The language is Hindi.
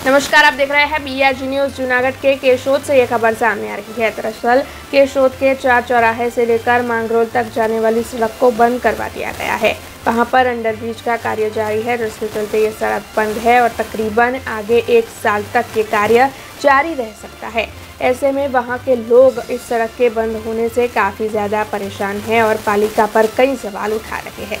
नमस्कार, आप देख रहे हैं बीआरजी न्यूज़ जूनागढ़ के केशोद से ये खबर सामने आ रही है। दरअसल, केशोद के चार चौराहे से लेकर मांगरोल तक जाने वाली सड़क को बंद करवा दिया गया है। वहाँ पर अंडरब्रिज का कार्य जारी है, जिसके चलते ये सड़क बंद है और तकरीबन आगे एक साल तक ये कार्य जारी रह सकता है। ऐसे में वहाँ के लोग इस सड़क के बंद होने से काफ़ी ज़्यादा परेशान हैं और पालिका पर कई सवाल उठा रहे हैं।